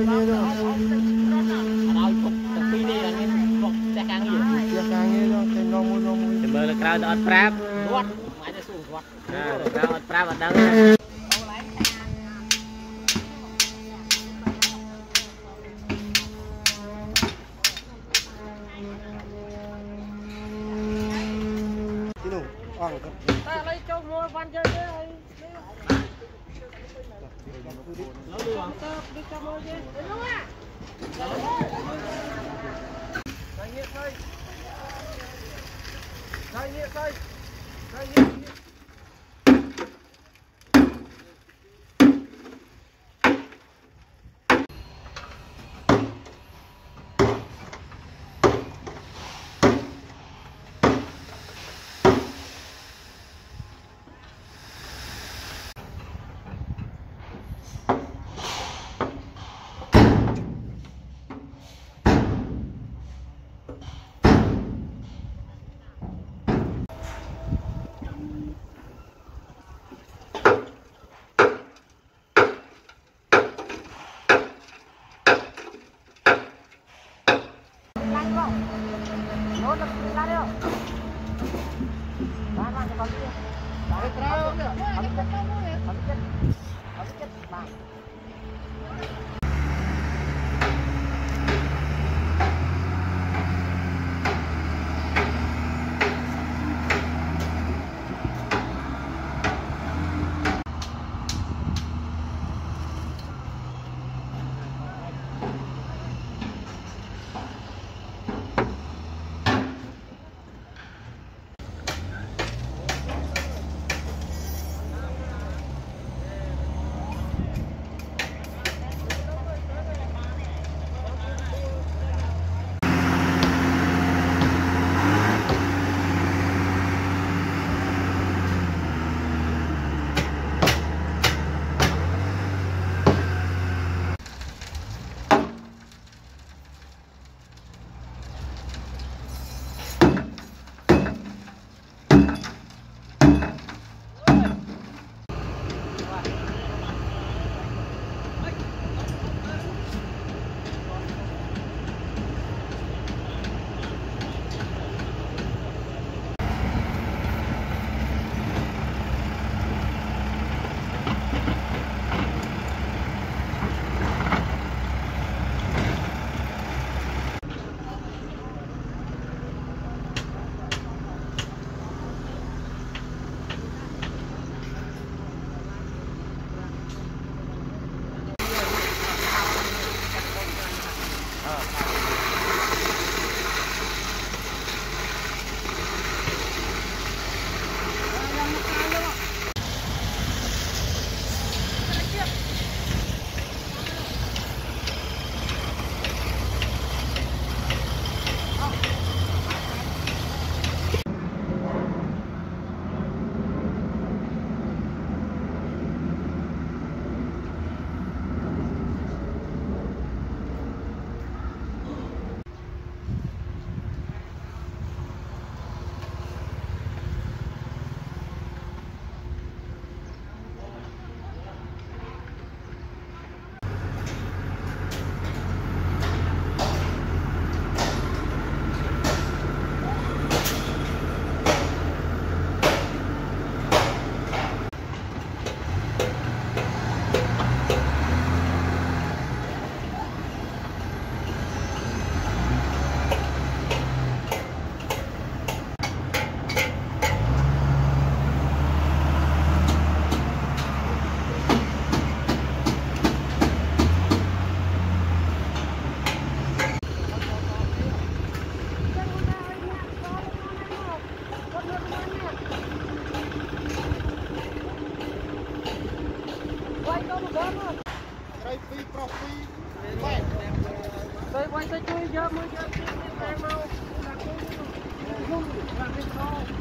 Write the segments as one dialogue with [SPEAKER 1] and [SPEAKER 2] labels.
[SPEAKER 1] ឲ្យពុកទាំងពីរនេះអានេះពុកផ្ទះកាងងារ
[SPEAKER 2] ជាការងារទៅតែនំមួយនំមួយ
[SPEAKER 3] តែមើលលើក្រៅទៅអត់ប្រាប់
[SPEAKER 1] រត់អាចទៅសួររត់
[SPEAKER 3] ណាលើក្រៅអត់ប្រាប់អត់ដឹង
[SPEAKER 2] Vamos,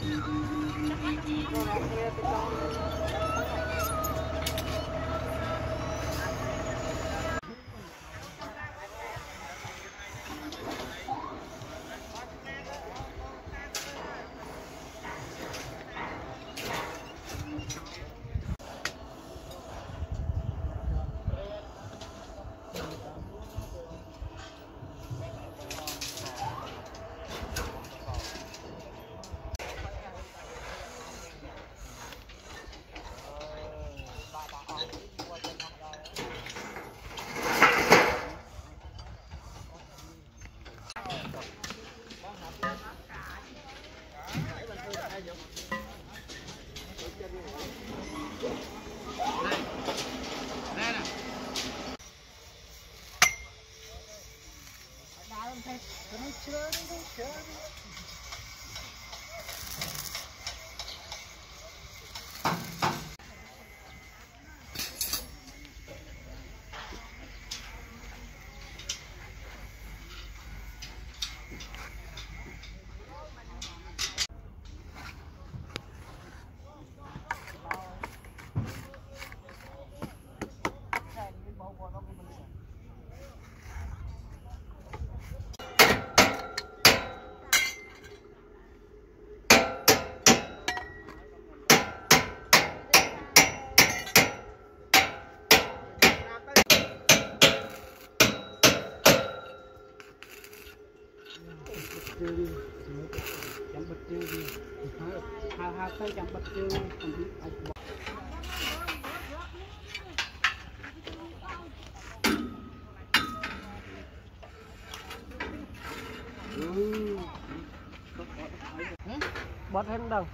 [SPEAKER 4] 啊，什么？ ប
[SPEAKER 2] ត់ហេមដល់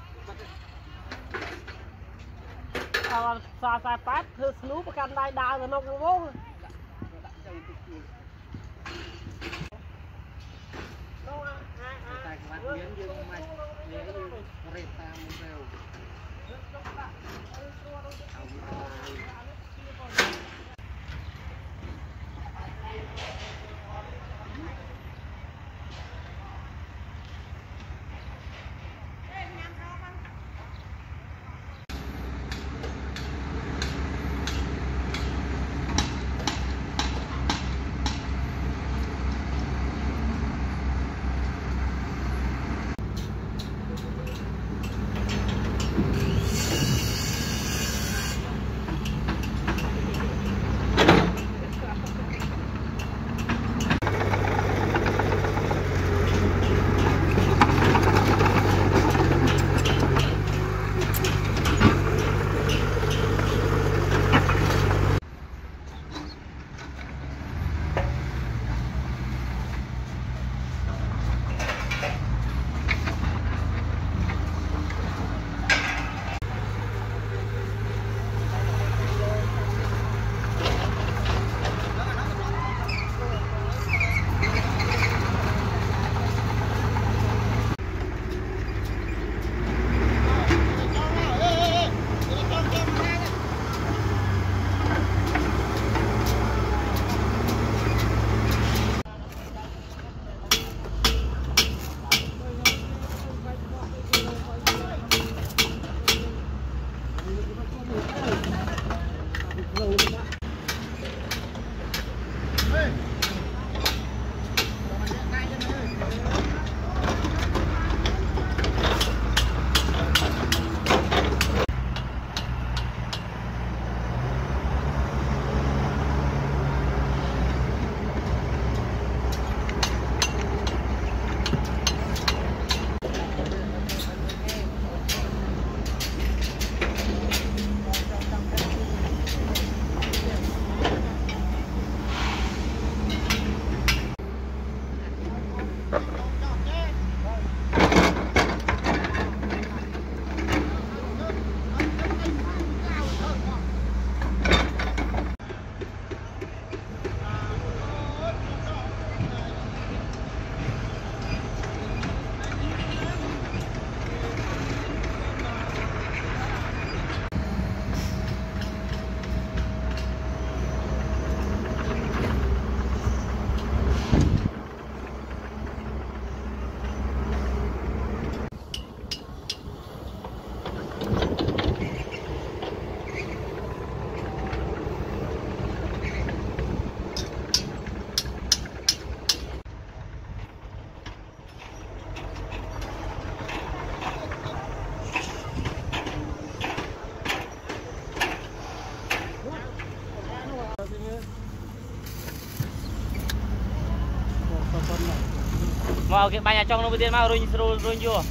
[SPEAKER 2] អត់សាសាប៉ាត់ធ្វើស្នូប្រកាន់ដៃដើរទៅក្នុងវង
[SPEAKER 3] Gak
[SPEAKER 1] 拿 កគេបាញ់អាចង់នោះទៅទៀតមករុញស្រួលរុញយក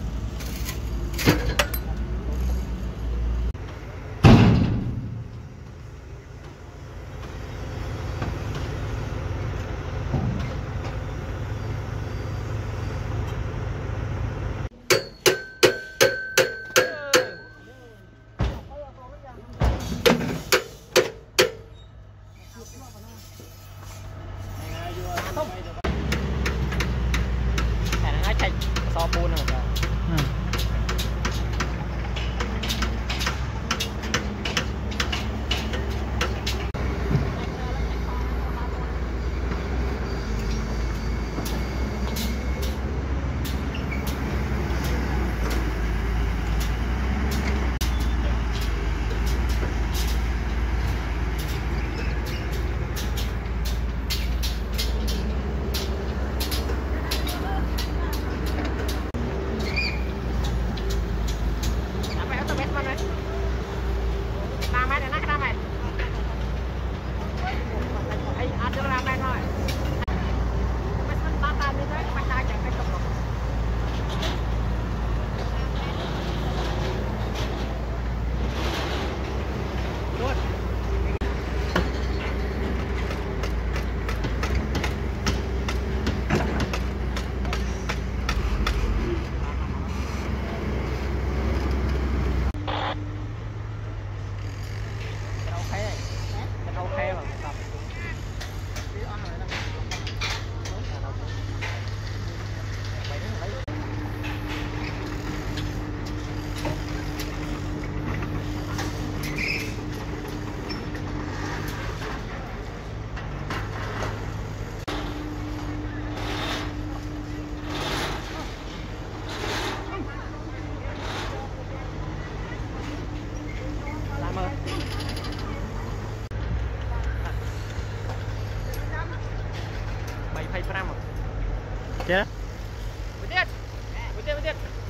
[SPEAKER 2] человек